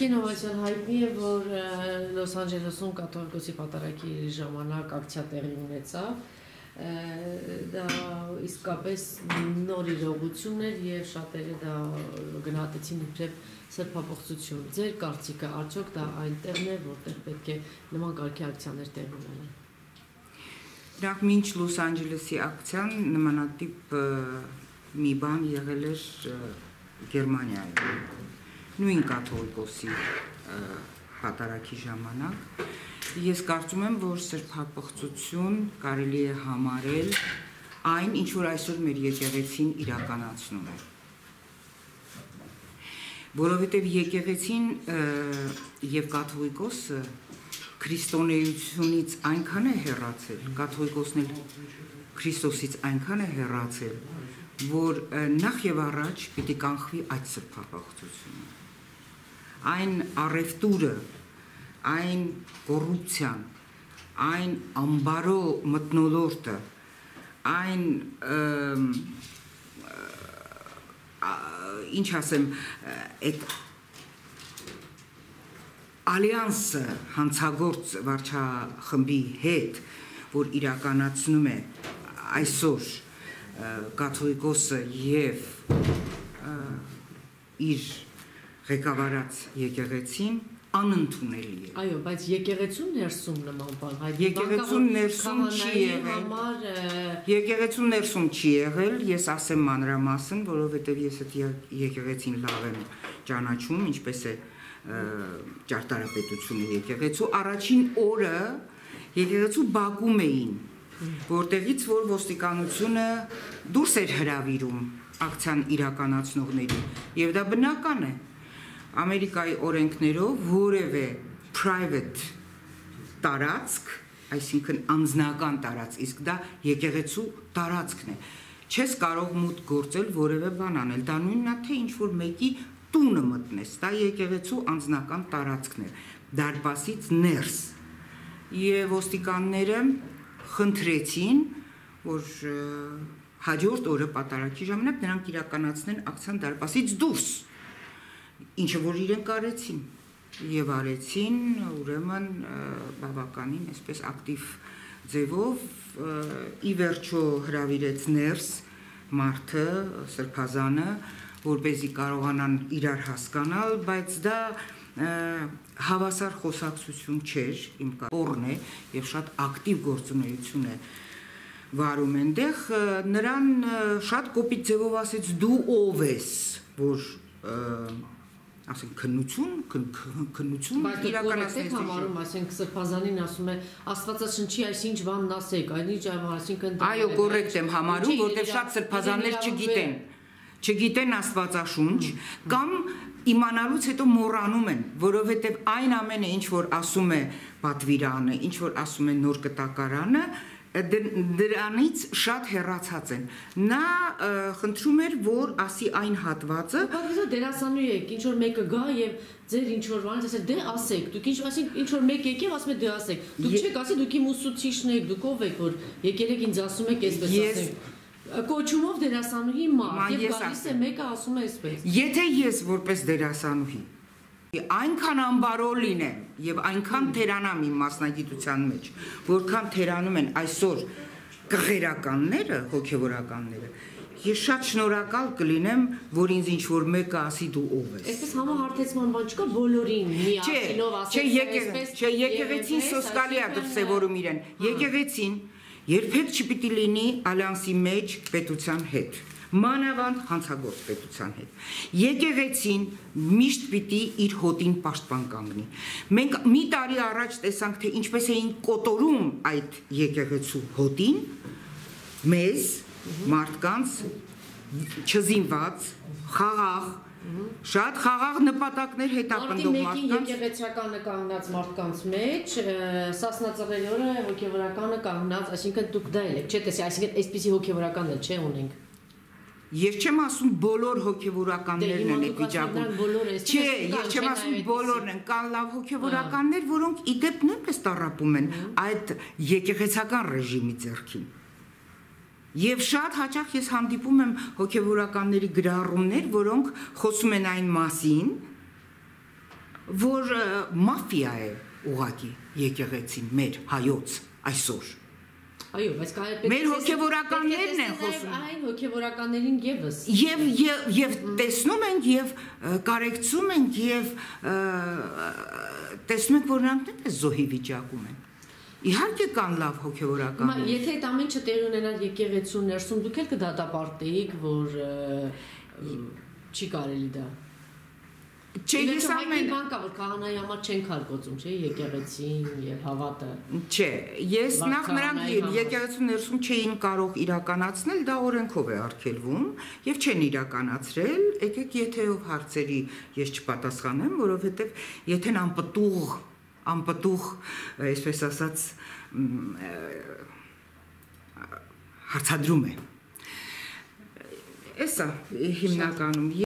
Ոսկե Նովասյան հայտնի է, որ Լոս Անջելեսում կաթողիկոսի պատարակի ժամանակ ակցիա տեղի ունեցավ դա իսկապես նոր իրողություն էր եւ շատերը դա գնահատեցին իբրև սրբապղծություն։ Ձեր կարծիքը արդյոք դա այնտեղն է, որտեղ պետք է նման կարգի ակցիաներ տեղ ունենան։ Դրանք մինչ Լոս Անջելեսի ակցիան նմանատիպ մի բան եղել էր Գերմանիայում։ Նույն կաթողիկոսի հատարակի ժամանակ Ես կարծում եմ, որ սրբապղծություն կարելի է համարել այն, ինչ որ այսօր մեր եկեղեցին իրականացնում է։ Որովհետև եկեղեցին եւ կաթողիկոսը քրիստոնեությունից այնքան է հեռացել, կաթողիկոսն էլ Քրիստոսից այնքան է հեռացել, որ նախ եւ առաջ պիտի կանխվի այդ սրբապղծությունը։ Այն առևտուրը, այն կոռուպցիան, այն ամբարո մտնոլորտը, այն ինչ ասեմ, այդ ալյանսը հանցագործ վարչախմբի հետ, որ իրականացնում է այսօր կաթողիկոսը եւ իր ղեկավարած եկեղեցին անընդունելի է։ Այո, բայց եկեղեցուն ներսում նման բան հայ Եկեղեցուն ներսում չի եղել։ Եկեղեցուն ներսում չի եղել, ես ասեմ մանրամասն, որովհետև ես այդ եկեղեցին լավ եմ ճանաչում, ինչպես է ճարտարապետությունը եկեղեցու առաջին օրը եկեղեցու բակում էին, որտեղից որ ոստիկանությունը դուրս էր հրավիրում ակցիան իրականացնողների, եւ դա բնական է Ամերիկայի օրենքներով որևէ private տարածք, այսինքն անձնական տարածք, իսկ դա եկեղեցու տարածքն է։ Չես կարող մուտք գործել որևէ բան անել։ Դա նույնն է թե ինչ որ մեկի տունը մտնես, դա եկեղեցու անձնական տարածքն է։ Դարպասից ներս։ Եվ ոստիկանները խնդրեցին, որ հաջորդ օրը պատարակի ժամանակ նրանք իրականացնեն ակցիան դարպասից դուրս ինչը որ իրենք արեցին եւ արեցին ուրեմն բավականին այսպես ակտիվ ձևով ի վերջո հravirեց ներս մարդը սրբազանը որ เป զի կարողանան իրար հասկանալ բայց դա հավասար խոսակցություն չէր իմ կորն է եւ շատ ակտիվ գործունեություն է վարում այնտեղ նրան շատ կոպիտ ձևով ասեց դու ով ես որ ասենք քննություն, քննություն իրականացնել համարում, ասենք Սրբազանին ասում է Աստվածաշնչի այսինչ բանն ասեք, այնինչ այսինքն Այո, կոռեկտ եմ համարում, որտեղ շատ սրբազաններ չգիտեն չգիտեն Աստվածաշունչ կամ իմանալուց հետո մոռանում են, որովհետև այն ամենը ինչ որ ասում է պատվիրանը, ինչ որ ասում է նոր կտակարանը, դրանից շատ հեռացած են։ Նա խնդրում էր, որ ասի այն հատվածը, բայց դերասանու եք, ինչ որ մեկը գա եւ ձեր ինչ որ բանից ասել, դե ասեք, դուք ինչ ասին, ինչ որ մեկ եկեք, ասում եք դե ասեք։ Դուք չեք ասի, դուք իմ ուսուցիչն եք, դուք ով եք, որ եկել եք ինձ ասում եք այսպես ասեք կոչումով դերասանուհի մարդ եւ գալիս է մեկը ասում է այսպես եթե ես որպես դերասանուհի այնքան ամբարո լինեմ եւ այնքան թերանամ իմ մասնագիտության մեջ, որքան թերանում են այսօր կղերականները, հոգեվորականները, ես շատ շնորհակալ կլինեմ, որ ինձ ինչ որ մեկը ասի դու ով ես։ Այսպես համահարթեցման բան չկա բոլորին միացնելով ասել, չէ, Չէ, եկեղեցին սոսկալի է դրսևորում իրեն։ Եկեղեցին երբեք չպիտի լինի ալյանսի մեջ պետության հետ մանավանդ հանցագործ պետության հետ։ Եկեղեցին միշտ պիտի իր հոտին պաշտպան կանգնի։ Մենք մի տարի առաջ տեսանք, թե ինչպես էին կոտորում այդ եկեղեցու հոտին մեզ մարդկանց չզինված, խաղաղ, շատ խաղաղ նպատակներ հետապնդող մարդկանց։ Մարտի 1-ին եկեղեցիականը կանգնած մարդկանց մեջ, սասնածղերի օրը հոգեվորականը կանգնած, այսինքն դուք դա եք, չէ՞ տեսի, այսինքն այսպեսի հոգեվորականներ չէ ունենք։ Ես չեմ ասում բոլոր հոգևորականներն են այդ վիճակում։ Չէ, ես չեմ ասում բոլորն են, կան լավ հոգևորականներ, որոնք իդեպ նույնպես տարապում են այդ եկեղեցական ռեժիմի ձեռքին։ Եվ շատ հաճախ ես հանդիպում եմ հոգևորականների գրառումներ, որոնք խոսում են այն մասին, որ մաֆիա է ուղակի եկեղեցին մեր հայոց այսօր։ Այո, բայց կա Մեր հոգևորականներն են խոսում։ Այն հոգևորականներին եւս։ Եվ եւ եւ տեսնում ենք եւ կարեկցում ենք եւ տեսնում ենք որ նրանք նույնպես զոհի վիճակում են։ Իհարկե կան լավ հոգևորականներ։ Եթե այդ ամենը տեղ ունենար եկեղեցու ներսում, դուք էլ կդատապարտեիք, որ չի կարելի դա։ Չէ, ես ամեն բան կա, որ քահանայի համար չեն քարկոծում, չէ, եկեղեցին եւ հավատը։ Չէ, ես նախ նրանք եկեղեցու ներսում չէին կարող իրականացնել, դա օրենքով է արգելվում եւ չեն իրականացրել։ Եկեք եթե հարցերի ես չպատասխանեմ, որովհետեւ եթե անպտուղ անպտուղ, այսպես ասած, հարցադրում է։ Էսա հիմնականում